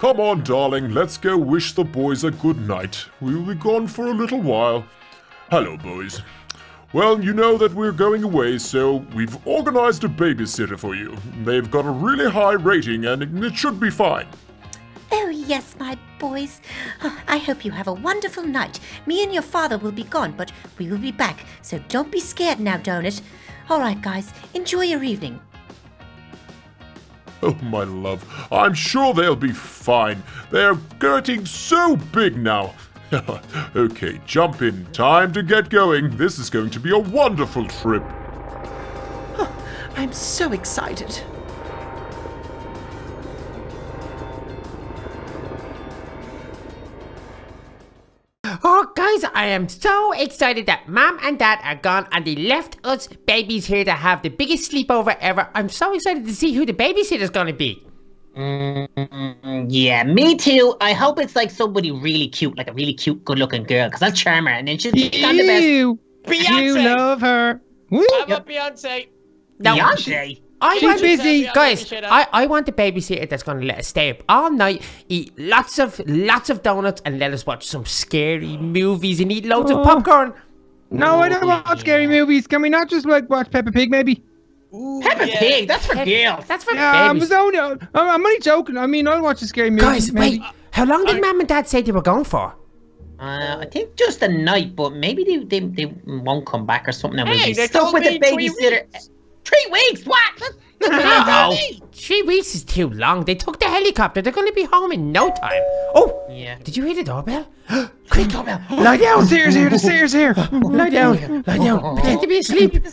Come on, darling, let's go wish the boys a good night. We will be gone for a little while. Hello, boys. Well, you know that we're going away, so we've organized a babysitter for you. They've got a really high rating and it should be fine. Oh, yes, my boys. Oh, I hope you have a wonderful night. Me and your father will be gone, but we will be back, so don't be scared now, Donut. All right, guys, enjoy your evening. Oh, my love, I'm sure they'll be fine. They're getting so big now. okay, jump in. Time to get going. This is going to be a wonderful trip. I'm so excited. Guys, I am so excited that mom and dad are gone and they left us babies here to have the biggest sleepover ever. I'm so excited to see who the babysitter's gonna be. Mm, yeah, me too. I hope it's like somebody really cute, like a really cute, good-looking girl, because I'll charm her, and then she'll be on the best. You, Beyonce. you love her. Woo. How about Beyonce? No, Beyonce. I She's want, busy. guys. I, I want the babysitter that's gonna let us stay up all night, eat lots of lots of donuts, and let us watch some scary movies and eat loads of Oh. popcorn. No, I don't watch scary movies. Can we not just like watch Peppa Pig, maybe? Ooh, Peppa yeah. Pig, that's for girls. That's for Yeah, I babies. was only, I'm, I'm only joking. I mean, I'll watch a scary movie. Guys, maybe. wait. How long did mom and dad say they were going for? Uh, I think just a night, but maybe they, they, they won't come back or something. And we'll Hey, be they stuck told with the babysitter. Weeks. Three weeks? What? No, three weeks is too long. They took the helicopter. They're going to be home in no time. Oh, Yeah. did you hear the doorbell? Quick, Doorbell. lie down. The stairs here, the stairs here. Lie down. Lie down. Pretend to be asleep.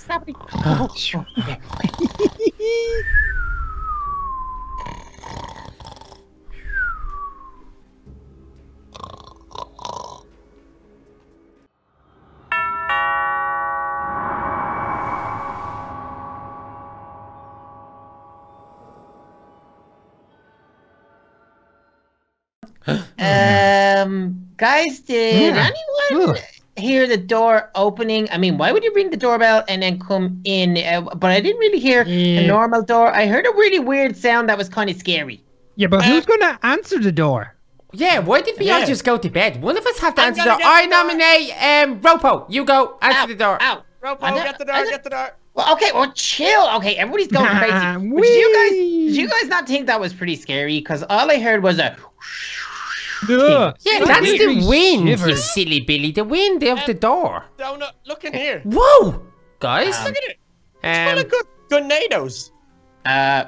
Um, guys, did Yeah. anyone Ugh. hear the door opening? I mean, why would you ring the doorbell and then come in? Uh, but I didn't really hear Yeah. a normal door. I heard a really weird sound that was kind of scary. Yeah, but who's gonna answer the door? Yeah, why did we all just go to bed? One of us have to I'm answer the door. I nominate um Ropo. You go answer Ow, the door. Ow. Ropo, I get the door, get the door. Well, okay, well, chill. Okay, everybody's going crazy. Ah, But did you guys, did you guys not think that was pretty scary? Because all I heard was a. Ugh. Yeah, that's the me wind, you silly Billy. The wind of the door. Donut, look in here. Whoa, guys. Um, Look at it. It's full Um, of good, good NATOs. Uh,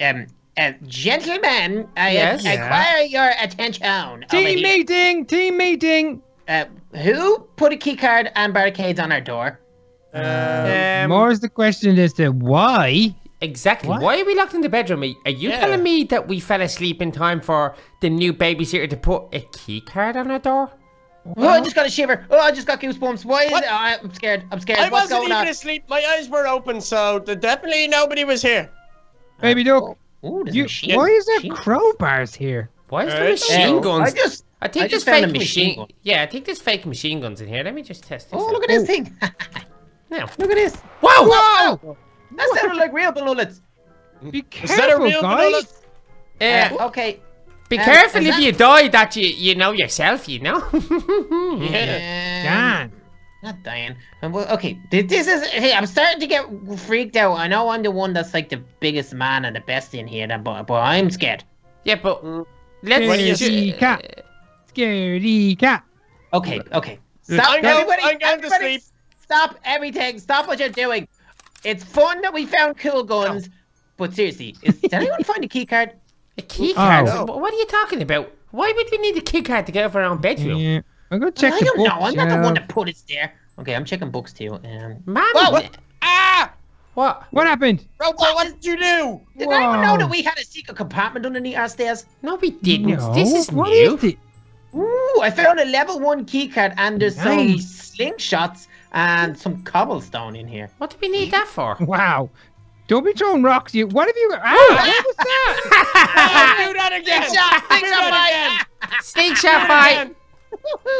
um, uh, gentlemen, I Yes? uh, acquire your attention. Team meeting, team meeting. Uh, who put a keycard and barricades on our door? Um, More is the question as to why. Exactly. What? Why are we locked in the bedroom? Are are you Yeah. telling me that we fell asleep in time for the new babysitter to put a key card on our door? Oh, I just got a shiver. Oh, I just got goosebumps. Why is What? it? Oh, I'm scared. I'm scared. I What's wasn't going even on? asleep. My eyes were open, so definitely nobody was here. Baby duck. Oh. Ooh, there's a You, machine. why is there machine. crowbars here? Why is uh, there Alright. machine Oh, guns? I just. I think I there's just found fake machine machine. gun. Yeah, I think there's fake machine guns in here. Let me just test this. Oh, out. look at this oh. thing. Now. look at this. Whoa! Whoa! That sounded like real bullets. Be Is that a careful, real guys. banana? Uh, Uh, okay. be um, careful if that- you die that you you know yourself. You know. Yeah. Dan. Not dying. Um, okay, this is. Hey, I'm starting to get freaked out. I know I'm the one that's like the biggest man and the best in here, but, but I'm scared. yeah, but Mm. let's. What do you see, cat? Scaredy cat. Okay, okay. Stop, I'm going- everybody, I'm going to everybody, sleep. stop everything. Stop what you're doing. It's fun that we found cool guns, but seriously, is, did anyone find a key card? A key card? Oh. What are you talking about? Why would we need a key card to get out of our own bedroom? Yeah. I'm gonna check I don't know. I'm not the one that put it there. Okay, I'm checking books too. Um, Man, Whoa, what? Ah! what? What happened? Ropo, what did you do? did anyone know that we had a secret compartment underneath our stairs? No, we didn't. No, This is what new. is it? Ooh, I found a level one keycard and there's Nice. some slingshots and some cobblestone in here. What do we need that for? Wow. Don't be throwing rocks. You. What have you? Ah, what was that? Ah, do that again. Big shot! Big shot, that Snake shot Do fight.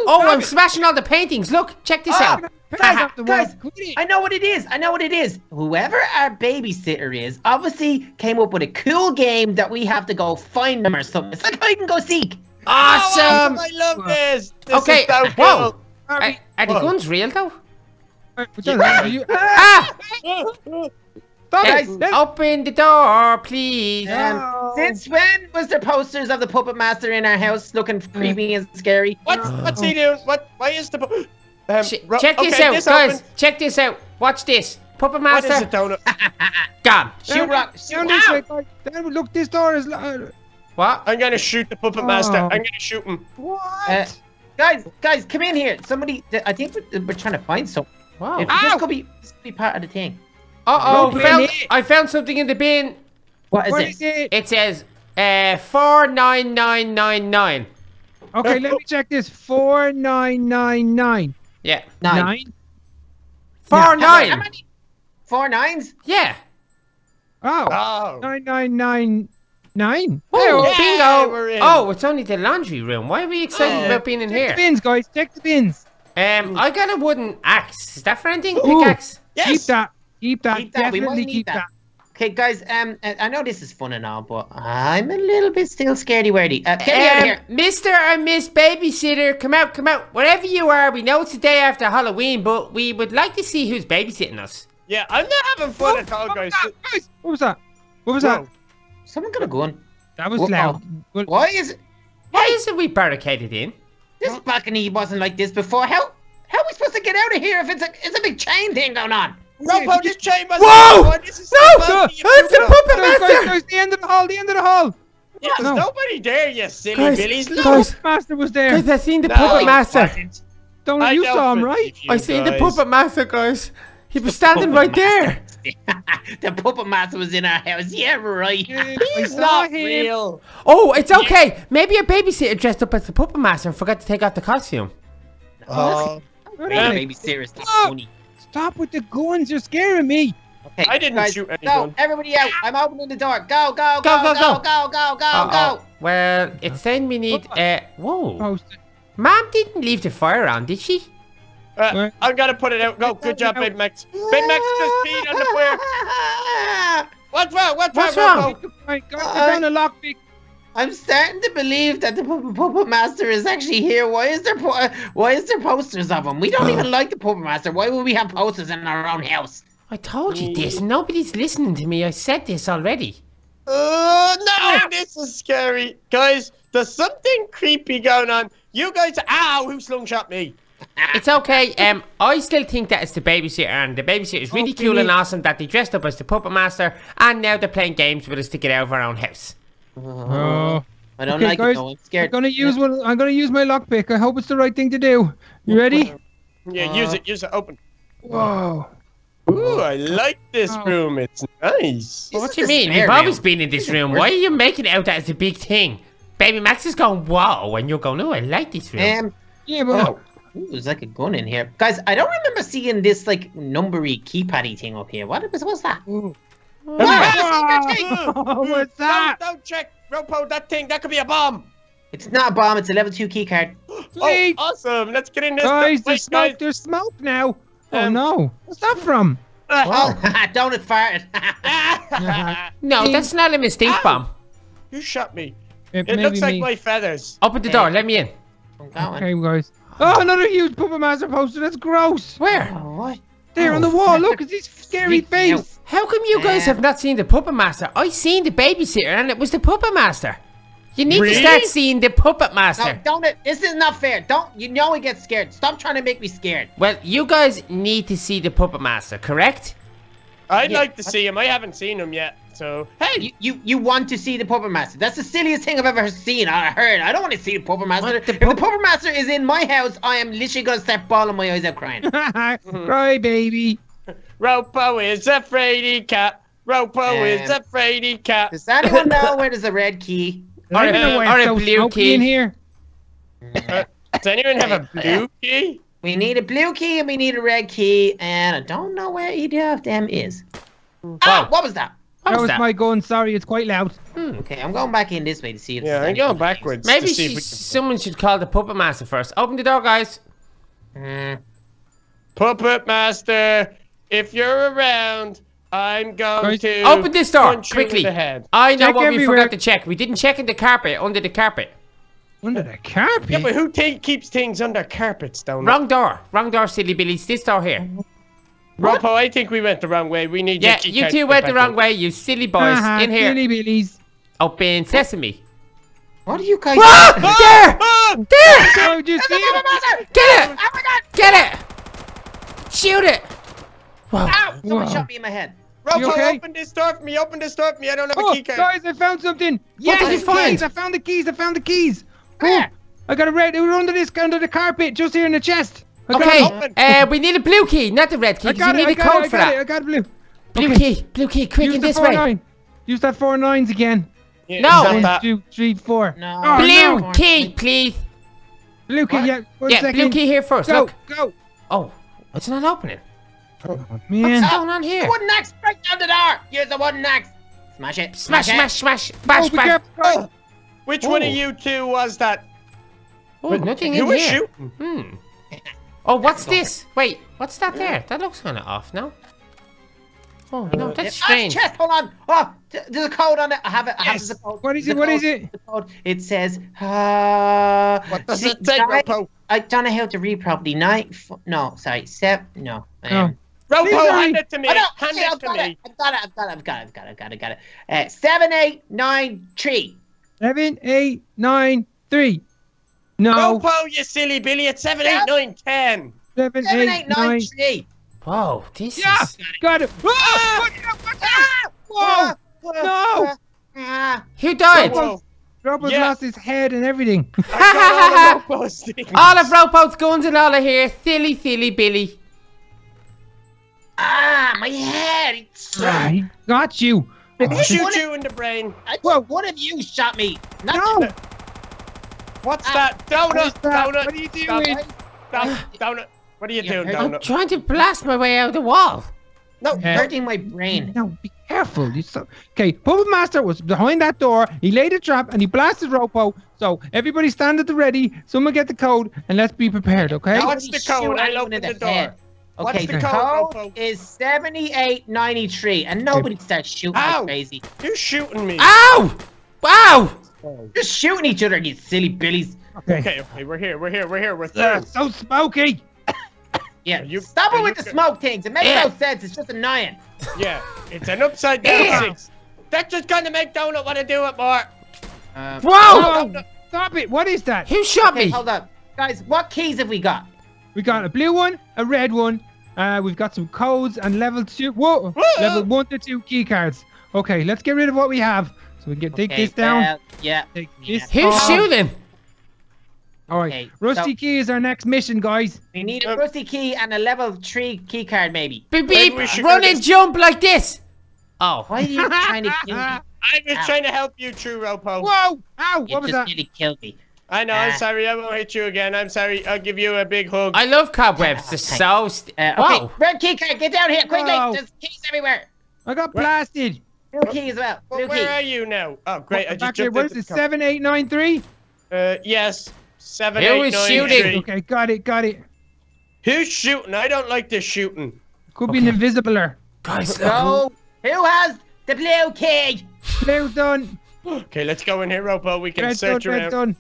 Oh, I'm smashing all the paintings. Look, check this Ah, out. guys, off the wall. guys, I know what it is. I know what it is. Whoever our babysitter is, obviously came up with a cool game that we have to go find them or something. It's like hide and go seek. Awesome. I love this. This Okay, is so whoa. cool. Are, are the guns real though? What's that? You- Ah! Guys, Open the door, please. Um, No. Since when was there posters of the puppet master in our house looking creepy and scary? What's what's he doing? What? Why is the? bo- Um, Ch- ro- check this okay, out, guys. open. Check this out. Watch this. Puppet master. What is Master it, Donut? gone. Shoot rock. Shoot, Down this way, guys. Look, this door is. Uh, What? I'm gonna shoot the puppet master. Oh. I'm gonna shoot him. what? Uh, guys, guys, come in here. Somebody, I think we're, we're trying to find something. Wow. If this could be, this could be part of the thing. Uh oh, found. I found something in the bin. What is what it? is it? It says uh four nine nine nine nine. Okay, let me check this. Four nine nine nine Yeah. Nine. nine. Four How nine. many? Four nines? Yeah. Oh, Oh. nine nine nine nine. Oh, Yeah, bingo. Oh, it's only the laundry room. Why are we excited Oh. about being in Check the bins, guys. Check the bins. Um, I got a wooden axe. Is that for anything? Ooh. Pickaxe. Yes. Keep that. Keep that. Keep that, we might Definitely need keep that. that. Okay, guys. Um, I I know this is fun and all, but I'm a little bit still scaredy wordy. Uh, get me out of Um, here. Mr. and Miss Babysitter, come out, come out. Wherever you are, we know it's the day after Halloween, but we would like to see who's babysitting us. Yeah, I'm not having fun at all, What guys. was that, guys? What was that? What was Whoa. that? Someone got a gun. That was Whoa. loud. Well, Why is it? Why isn't we barricaded in? This balcony wasn't like this before. How? How are we supposed to get out of here if it's a it's a big chain thing going on? Ropo, this chain was Whoa! This is No! so funny, It's the puppet guys, guys, master! guys, the end of the hall. The end of the hall. Yeah, there's nobody there, you silly Guys, billies. Look. guys, Master was there. guys, I seen the No, puppet master. wasn't. Don't I you saw him, right? you I seen the puppet master, guys. He was standing right there. the puppet master was in our house. Yeah, right. Yeah, He's not him. real. Oh, it's okay. Maybe a babysitter dressed up as the puppet master and forgot to take off the costume. Oh, What Yeah. is it? Baby serious. That's Oh. funny. Stop with the guns. You're scaring me. Okay, I didn't guys, shoot Go, anyone. everybody out. I'm opening the door. Go, go, Go, go, go, go, go. go, go, go, Uh-oh. go. Well, it's saying we need. Uh, whoa. Oh, Mom didn't leave the fire on, did she? Uh, I'm gonna put it out. Go, good job, Big Max. Big Max just peed on the fire. What's wrong? What's, What's wrong? wrong? Ropo? Right, go Uh, down the lockpick. I'm starting to believe that the puppet, puppet master is actually here. Why is there po- why is there posters of him? We don't even like the puppet master. Why would we have posters in our own house? I told you this. Nobody's listening to me. I said this already. Oh no, this is scary, guys. There's something creepy going on. You guys, ow! Who slungshot me? It's okay. Um, I still think that it's the babysitter, and the babysitter is really Okay. cool and awesome that they dressed up as the puppet master, and now they're playing games with us to get out of our own house. Oh. I don't Okay, like guys, it. though. I'm scared. I'm gonna use one. I'm gonna use my lockpick. I hope it's the right thing to do. You ready? Yeah, use it. Use it. Open. Whoa. Ooh, I like this Oh. room. It's nice. What do you mean? spare You've always been in this room. Why are you making it out as a big thing? Baby Max is going, whoa, and you're going, oh, I like this room. Um, Yeah, but oh, ooh, there's like a gun in here, guys. I don't remember seeing this like numbery keypaddy thing up here. What was what's that? Ooh. Ah, Oh, what's that? Don't, don't check, Ropo. That thing. That could be a bomb. It's not a bomb. It's a level two key card. Oh, awesome. Let's get in this. Guys, there's smoke. guys. There's smoke now. Oh Um, no. What's that from? Oh, don't it fart. no, that's not a mistake Ow. bomb. you shot me. It, It looks like me. my feathers. Open the door, let me in. I'm going. Okay, guys. Oh, another huge Puppet Master poster. That's gross. Where? Oh, what? There on Oh, the wall. Look at his scary freaked out. face. How come you guys Um, have not seen the puppet master? I seen the babysitter, and it was the puppet master. You need Really? to start seeing the puppet No, master. don't it. This is not fair. Don't. You know I get scared. Stop trying to make me scared. Well, you guys need to see the puppet master, correct? I'd Yeah. like to see him. I haven't seen him yet. So hey, You, you you want to see the puppet master? That's the silliest thing I've ever seen. or heard. I don't want to see the puppet master. What, the if the pup- puppet master is in my house, I am literally gonna start bawling my eyes out crying. Cry, baby. Ropo is a fraidy cat. Ropo is Um, a fraidy cat. Does anyone know where there's a red key? Or I a- don't know why or it's a so blue key. in here. Does anyone have a blue key? We need a blue key and we need a red key, and I don't know where either of them is. Wow. Oh, what was that? What That was was that? my gun. Sorry, it's quite loud. Okay, I'm going back in this way to see if. Yeah, there's I'm going anything. backwards. Maybe see if she, can... someone should call the puppet master first. Open the door, guys. Mm, Puppet Master, if you're around, I'm going Guys, to Open this door punch you in quickly. the head. I know Check what we everywhere. forgot to check. We didn't check in the carpet, under the carpet. Under the carpet. Yeah, but who ta- keeps things under carpets down Wrong door. Wrong door, silly billies. This door here. Ropo, I think we went the wrong way. We need Yeah, your you card two went the wrong in. way, you silly boys. Uh-huh, in here. Silly billies. Open sesame. what are you guys? Ah! There! Ah! There! Oh, just see it? Get it! Get it! Shoot it! Whoa. Ow! Someone Whoa. shot me in my head. Ropo, You okay? open this door for me. Open this door for me. I don't have a Oh, key card. guys, I found something. Yes, did you keys. I found the keys. I found the keys. Oh, Where? I got a red. They were under this, under the carpet, just here in the chest. I got Okay, uh, we need a blue key, not the red key, I 'cause you got it. need I a code it. I for got it. I that. got blue. Blue Okay. key, blue key, quick Use in this way. nine. Use that four nines again. Yeah, No. is that One, that? two, three, four. No. Oh, Blue no. key, please. Blue key. What? Yeah. One Yeah, second. blue key here first. Go. Look. Go. Oh, it's not opening. Oh, man. What's going on here? Wooden axe, break down the door. Use the wooden axe. Smash it. Smash, it. smash, smash, Oh, bash, be bash. careful, guys. Oh, which one of Oh. you two was that? Oh, nothing in Who was here. shooting? Hmm. Oh, what's this? Wait, what's that there? That looks kind of off, no? Oh, no, that's strange. Ah, strange. chest, hold on. Oh, there's a code on it. I have it. I have Yes. the code. What is The it? What is code. it? The code. It says, uh... What does see, it say, Ropo? I don't know how to read properly. Nine, f- no, sorry, seven, no. Um, Ropo, hand it to me. Oh, no, hand okay, it I've to me. it. I've got it. I've got it. I've got it. I've got it. I've got it. Got it. Got it. Uh, seven, eight, nine, three. Seven, eight, nine, three. No. Ropo, you silly Billy. It's seven, Yeah. eight, nine, ten. Seven, Seven, eight, eight, nine, nine. three. Whoa, this Yeah. is... Got it. Ah! Watch out, watch out. Whoa. No. Ah, Who died? Ropo. Robert Yeah. lost his head and everything. All of Ropo's. All of Ropo's guns and all of here. Silly, silly Billy. ah, my head. It's- Ah, he got you. Shoot you in the brain. I Whoa. thought one of you shot me. Not No. What's Ah. that? Donut, What is that? donut. What are you doing? Stop. Donut. What are you doing, hurting- I'm trying to blast my way out of the wall. No, Yeah. hurting my brain. No, be careful. You so okay. Puppet Master was behind that door. He laid a trap and he blasted Ropo. So everybody stand at the ready. Someone get the code and let's be prepared. Okay. What's the code? I'll anyone open in the door. head. What's Okay, the the code, code is 7893, and nobody starts shooting Ow. like crazy. You're shooting me. Ow! Wow! Just shooting each other, you silly billies. Okay. Okay, okay, we're here, we're here, we're here, we're through. so smoky. Yeah, you- stop are it with you the smoke things. It makes Yeah. no sense. It's just annoying. Yeah, it's an upside down Yeah. six. That's just gonna make Donut want to do it more. Uh, Whoa! Oh, stop it. What is that? Who shot okay, me? hold up. Guys, what keys have we got? We got a blue one, a red one. Uh, we've got some codes and level two. Whoa, Whoa. level one to two key cards. Okay, let's get rid of what we have so we can take Okay, this down. well, yeah. Take yeah. this Who's off. shooting? All right, Okay, Rusty so- Key is our next mission, guys. We need a Uh, rusty key and a level 3 key card, maybe. Beep Maybe beep, run and jump like this. Oh. Why are you trying to kill me? I was Ow. trying to help you, True Ropo. Whoa! Ow! You What was just that? nearly killed me. I know, I'm Ah. sorry, I won't hit you again. I'm sorry, I'll give you a big hug. I love cobwebs. They're so. St- Uh, okay, Whoa. red key card, get down here quickly. Whoa. There's keys everywhere. I got blasted. Blue key as well. But Blue where are you now? Oh, great, I just here. jumped What into it? the car. Seven, eight, nine, three. Uh, yes. Seven, Who eight, is nine, shooting? three. Okay, got it, got it. Who's shooting? I don't like this shooting. Could be an invisibler. Guys, look. So, who has the blue key? Blue done. Okay, let's go in here, Ropo. We can Red done. search Red around. done.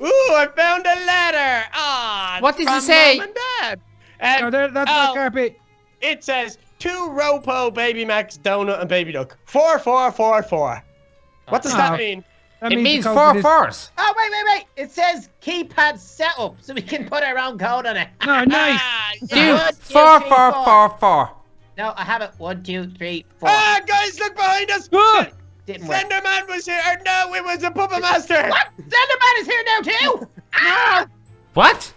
Ooh, I found a letter. Ah, What does it say? Mom and Dad. Oh, And there, that's oh, my carpet. it says to Ropo, Baby Max, Donut, and Baby Duck. Four, four, four, four. What does Oh. that mean? That It the means code four for this- fours. Oh, wait, wait, wait. It says keypad setup, so we can put our own code on it. Oh, nice. Ah, Two, yeah. One, two, four, three, four, four. four, four. No, I have it. One, two, three, four. Ah, guys, look behind us. Ah! Didn't work. Slenderman was here. Or no, it was a Puppet Master. What? Slenderman is here now, too? ah! What?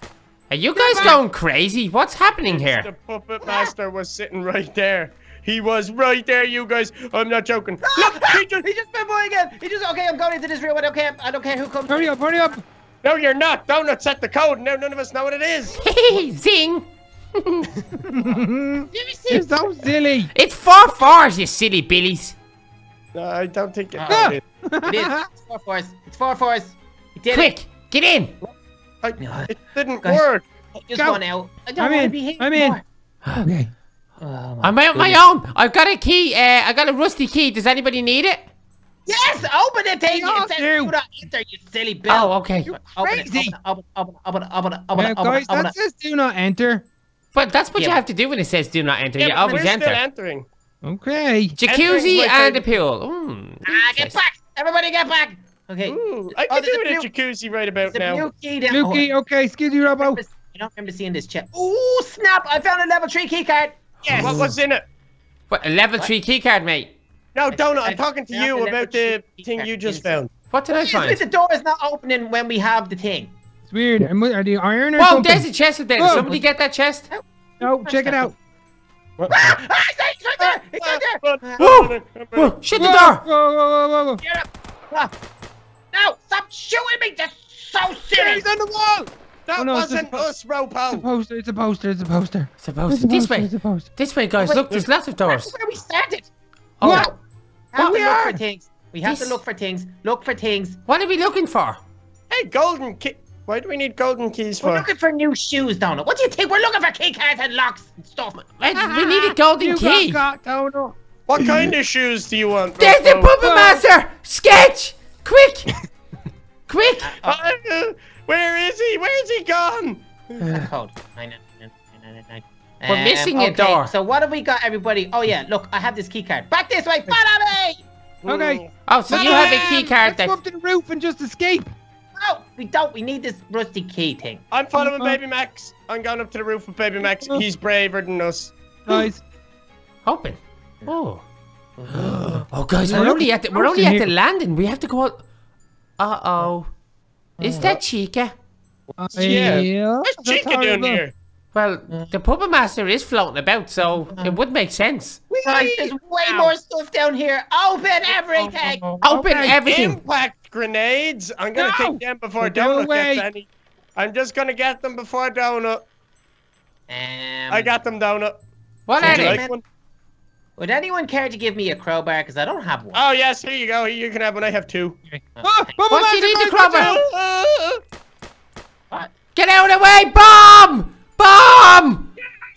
Are you guys going crazy? What's happening here? The here? Puppet Master was sitting right there. He was right there, you guys. I'm not joking. Look, he just... He just went by again. He just, okay, I'm going into this room. I don't care. I don't care who comes. Hurry up, hurry up. No, you're not. Donut set the code. Now none of us know what it is. Zing! You're so silly. It's four fours, you silly billies. No, I don't think it. Ah. it- It is. It's four for us. It's four for us. It. Quick, get in. I, Yeah. it didn't Guys. work. I just Go. want out. I don't I'm want to in. be here I'm in. anymore. okay. Oh, my I'm out my own. I've got a key. Uh, I got a rusty key. Does anybody need it? Yes, open the thing. We It says do. do not enter, you silly bill. Oh, okay. Open it, crazy. Open it, open it, open it, open it, open Yeah, it, open guys, it, that says do not enter. But that's what Yeah, you have to do when it says do not enter. Yeah, you but always we're still enter. entering. Okay. Jacuzzi Entering and a like pool. Mm, Ah, get back! Everybody get back! Okay. Ooh, I Oh, can there's do a it in blue- jacuzzi right about There's now. blue key down. Lukey, oh, okay, excuse you, Ropo. I don't remember seeing this chest. Ooh, snap! I found a level 3 key card! Yes! What was in it? What, a level 3 keycard, mate. No, Donut, I- I'm talking to you about the thing you just found. What did I find? the door is not opening when we have the thing. It's weird. Are they iron or Whoa, something? there's a chest up there. Did Whoa. somebody get that chest? No, check it out. What? Ah, ah, he's right there! He's right there! Run, Ah, Whoa. shut the Whoa, door. Whoa, whoa, whoa, whoa, whoa. Get up! Ah. No! Stop shooting me! That's so silly! He's on the wall! That Oh, no, wasn't just a- us, It's a poster. It's a poster. It's a poster. It's to. a This way. It's a poster. This way, guys. Wait, Look, there's lots of doors. That's where we started! Oh, What? No. Have we to are. for things. We have This- to look for things. Look for things. what are we looking for? Hey, golden key. Why do we need golden keys for? We're looking for new shoes, Donald. What do you think? We're looking for key cards and locks and stuff. Wait, we need a golden You key. got caught. Oh, no. What kind of shoes do you want? There's the Ropo? puppet master. Sketch, quick, quick. Uh, where is he? Where's he gone? That code. Nine, nine, nine, nine, nine, nine. We're missing a okay, door. So what have we got, everybody? Oh yeah, look, I have this key card. Back this way, follow me! Okay. Oh, so you have a key Um, card Let's go up to the roof and just escape. No, we don't. We need this rusty key thing. I'm following Uh-uh. Baby Max. I'm going up to the roof with Baby Max. He's braver than us. Guys, Open. Oh. Oh, guys, we're only at the, we're only at the landing. We have to go out. Uh oh. Is that Chica? uh, Yeah. yeah, What's that's Chica doing here? Well, the puppet master is floating about, so it would make sense. Guys, there's way Ow. more stuff down here. Open everything. Oh, Open okay. everything. Impact grenades. I'm gonna No! take them before Go Donut away. gets any. I'm just gonna get them before Donut. Um, I got them, Donut. What Would are they? like one? Would anyone care to give me a crowbar? Because I don't have one. Oh yes, here you go. You can have one. I have two. Oh, Bubble What do you need the crowbar? Uh, uh, Get out of the way! Bomb! Bomb!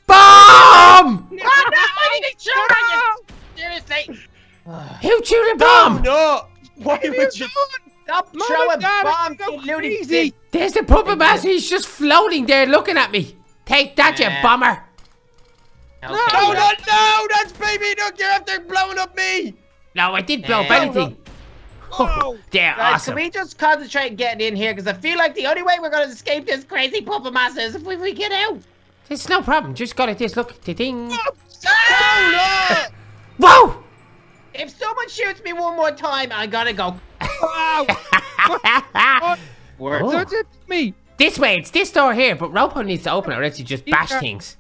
Bomb! Oh, no, why did they shoot on you? Seriously. Who chewed a bomb? no. Why What would you? doing? Stop Mom throwing and Dad, bombs, it's so you crazy. There's the puppet master. He's just floating there looking at me. Take that, you bomber. Okay, No, well, no, no! That's Baby Duck. You're after blowing up me. No, I did blow up anything. Oh, They're Guys, awesome. can we just concentrate getting in here? Because I feel like the only way we're going to escape this crazy puppet master is if we, we get out. It's no problem. Just got it. This look. Ding. oh Whoa! If someone shoots me one more time, I gotta go. Wow. Word. Oh. That's it, me. this way. It's this door here, but Ropo needs to open it, or else you just bash things.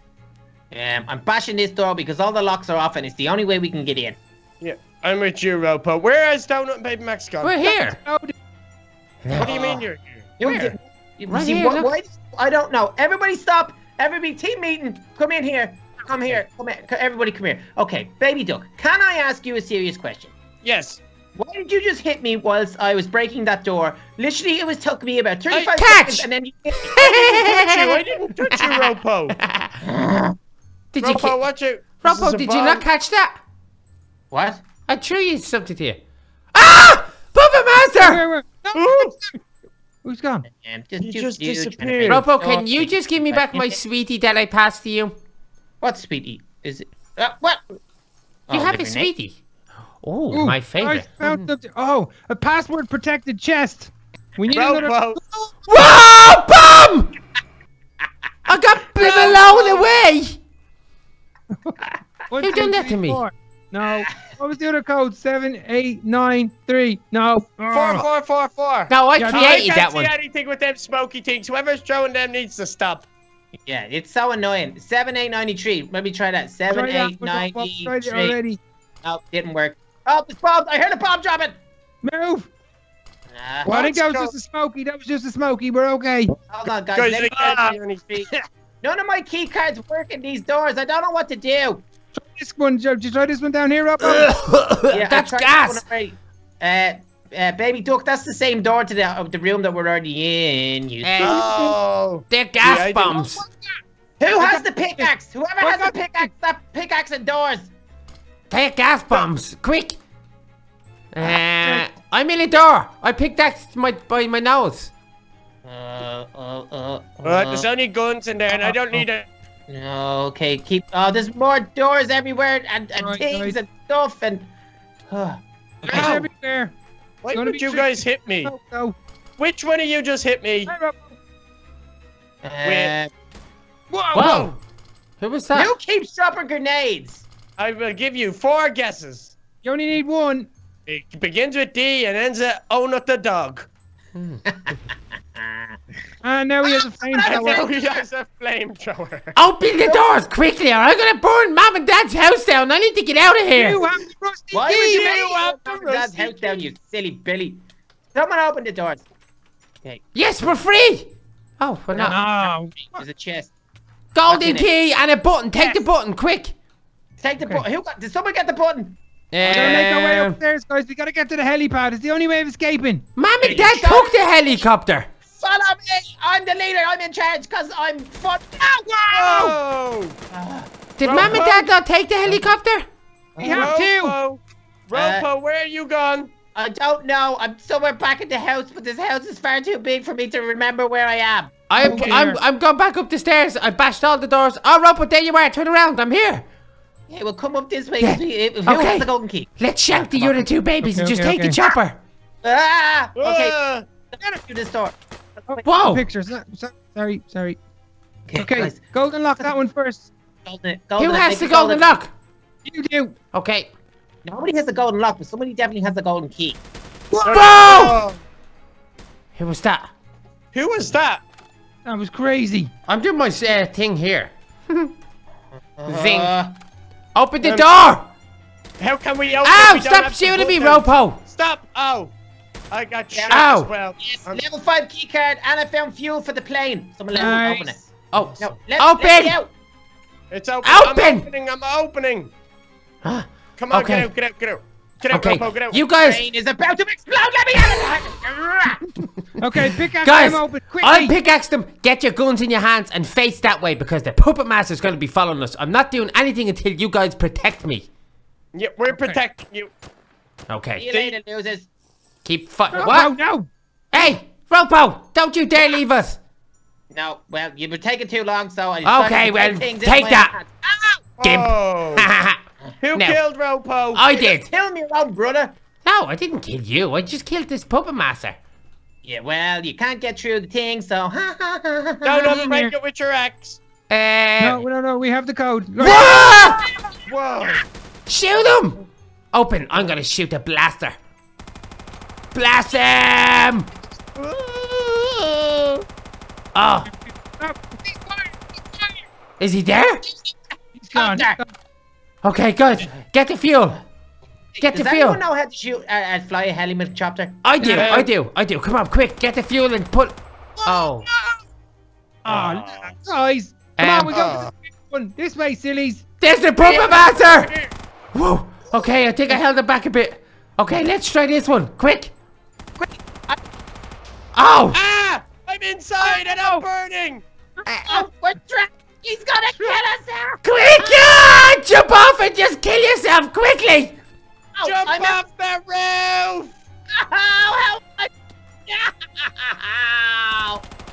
Um, I'm bashing this door because all the locks are off and it's the only way we can get in. Yeah, I'm with you, Ropo. Where is Donut and Baby Max gone? We're here. What do you mean you're here? You- Where? you- Right see, here, what- look. why- I don't know. Everybody stop. Everybody, team meeting. Come in here. Come here. Come here. Everybody come here. Okay, Baby Duck, can I ask you a serious question? Yes. Why did you just hit me whilst I was breaking that door? Literally, it was took me about 35 Catch! seconds and then you hit me. touch you. I didn't touch you, Ropo. Did you? Ropo, watch it. This is Ropo, did you not catch that? What? I threw you something to you. Ah! Puppet Master! where, where? No, Who's gone? Just, He just do- disappeared. figure- Ropo, can you just give me back my sweetie that I passed to you? What, sweetie? Is it? Uh, what? You Oh, have a different name. sweetie. Oh, Ooh, my guys, favorite. found something. Oh, a password protected chest. We need another. Ropo. Whoa! Bomb! I got blown away! One, Who two, done that to me? four. No. What was the other code? Seven, eight, nine, three. No. Four, four, four, four. No, I Yeah, no, I created can't see anything with them smoky things. Whoever's throwing them needs to stop. Yeah, it's so annoying. Seven eight ninety three. Let me try that. Seven Try that. eight What the fuck? ninety Tried it three. already. No, didn't work. Oh, this bomb! I heard a bomb dropping. Move. Ah, Well, I think that was just a smoky. That was just a smoky. We're okay. hold on, guys. Guys, Let me I can't get see on the street. None of my key cards work in these doors. I don't know what to do. Try this one. Joe. Did you try this one down here, Rob? Yeah, That's gas. Uh, uh, baby duck, that's the same door to the of the room that we're already in. You. Oh. They're Yeah, gas didn't- bombs. Who has the pickaxe? Whoever I has the pickaxe, that pickaxe and doors. They're gas bombs. Quick. Uh, I'm in a door. I pickaxed my by my nose. Uh, uh, uh, Alright, there's only guns in there, and I don't need it. No, okay, keep. Oh, there's more doors everywhere and, and Right, things right. and stuff and. Uh, It's Ow. everywhere. Why Gonna you tricky. guys hit me? Go, go. Which one of you just hit me? Hi, Rob. uh, Whoa. Whoa. Who was that? who keeps dropping grenades? I will give you four guesses. You only need one. It begins with D and ends at Oh Not the Dog. And now he has a flamethrower. know he has a flamethrower. Open the doors quickly, or I'm gonna burn Mom and Dad's house down. I need to get out of You here. have the rusty Why would key. you you make have your the mum and dad's rusty house down, you silly Billy? Someone open the doors. Okay. Yes, we're free. Oh, we're not. No. There's a chest. Golden What's in key and a button. Take the button, quick. Take the Okay. button. Who got? Did someone get the button? Yeah. We're gonna make our way Um, upstairs, guys. We gotta get to the helipad. It's the only way of escaping. Mom and Dad took the helicopter. Follow me! I'm the leader. I'm in charge because I'm fun. Whoa! Did Ropo. Mom and Dad not take the helicopter? We have to. Ropo, Ropo, where are you gone? I don't know. I'm somewhere back in the house, but this house is far too big for me to remember where I am. I'm, Okay. I'm, I'm going back up the stairs. I bashed all the doors. Oh, Roper, there you are. Turn around. I'm here. Yeah, well, come up this way. Yeah. Who Okay. has the golden key? Let's shank the other two babies and Okay, just okay, take the okay. chopper. Ah! Okay, Ah, get through this door. Whoa. Pictures. No, so- Sorry, sorry. Okay, Okay, guys, golden lock that one first. golden, Who has the it golden lock? You do. Okay. Nobody has the golden lock, but somebody definitely has the golden key. Whoa! oh, Who was that? Who was that? That was crazy. I'm doing my uh, thing here. Zing. Uh, Open the Um, door. How can we open Ow! we Stop shooting me, button? Ropo. Stop! Ow! I got shot Ow. as well. yes, Um, level 5 key card, and I found fuel for the plane. Someone let me open it. Oh. No, let, Open. Let out. It's open. Open! I'm opening. I'm opening. Huh? Come on, Okay. get out, get out, get out. Get out, Okay. Ropo, get out. You guys. The Plane is about to explode. Let me out of it. Okay, pickaxe Guys, them open quickly. I'll pickaxe them. Get your guns in your hands and face that way because the puppet master is going to be following us. I'm not doing anything until you guys protect me. Yeah, we're protecting you. See Okay. you later, losers. Keep fi- No, What? no, no. Hey, Ropo! Don't you dare leave us. No, well, you've been taking too long, so I decided Okay, well, take things take in my that. hands. Ow! Gimp. Oh. Who No. killed Ropo? I did. Kill me, old brother. No, I didn't kill you. I just killed this puppet master. Yeah, well, you can't get through the thing, so. Don't in unbreak here. it with your axe. Uh, No, no, no. We have the code. ah! Whoa. Shoot him! Open. I'm gonna shoot the blaster. Blast him! Oh, No, he's fine, he's fine. is he there? He's gone. Okay, good. Get the fuel. Get Does the fuel. anyone know how to shoot uh, uh, fly a helicopter? I do. Yeah. I do. I do. Come on, quick. Get the fuel and put. Oh. Oh, guys. Come Um, on, we go to the one. This way, sillies. There's the puppet master! Whoa. Okay, I think I held it back a bit. Okay, let's try this one. Quick. Quick! Ow! Ah! I'm inside and I'm burning! Oh, we're trapped! He's gonna get us out! Quick! Ah! Jump off and just kill yourself quickly! Oh, Jump I'm off the roof! Oh, help!